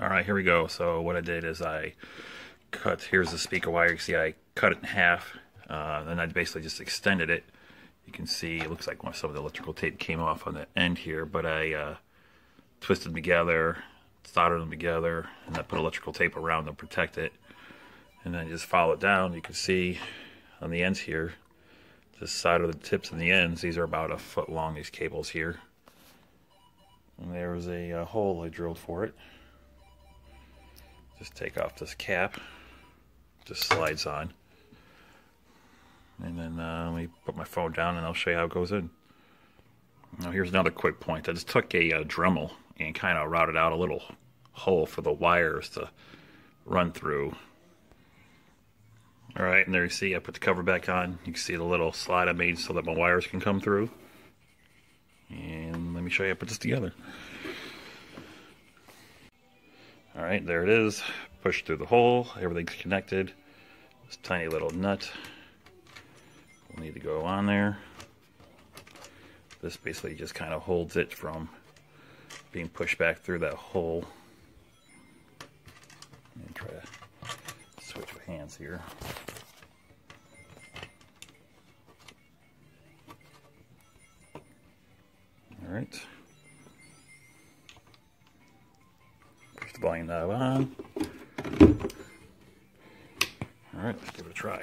All right, here we go. So what I did is I cut, here's the speaker wire. You see I cut it in half, uh, and I basically just extended it. You can see it looks like some of the electrical tape came off on the end here, but I uh, twisted them together, soldered them together, and I put electrical tape around them to protect it. And then just follow it down. You can see on the ends here, just side of the tips and the ends, these are about a foot long, these cables here. And was a, a uh, hole I drilled for it. Just take off this cap. Just slides on. And then uh, let me put my phone down and I'll show you how it goes in. Now here's another quick point. I just took a, uh, Dremel and kind of routed out a little hole for the wires to run through. Alright, and there you see I put the cover back on. You can see the little slide I made so that my wires can come through. And let me show you how I put this together. All right, there it is. Push through the hole. Everything's connected. This tiny little nut will need to go on there. This basically just kind of holds it from being pushed back through that hole. And try to switch with hands here. All right. Volume that on. All right, let's give it a try.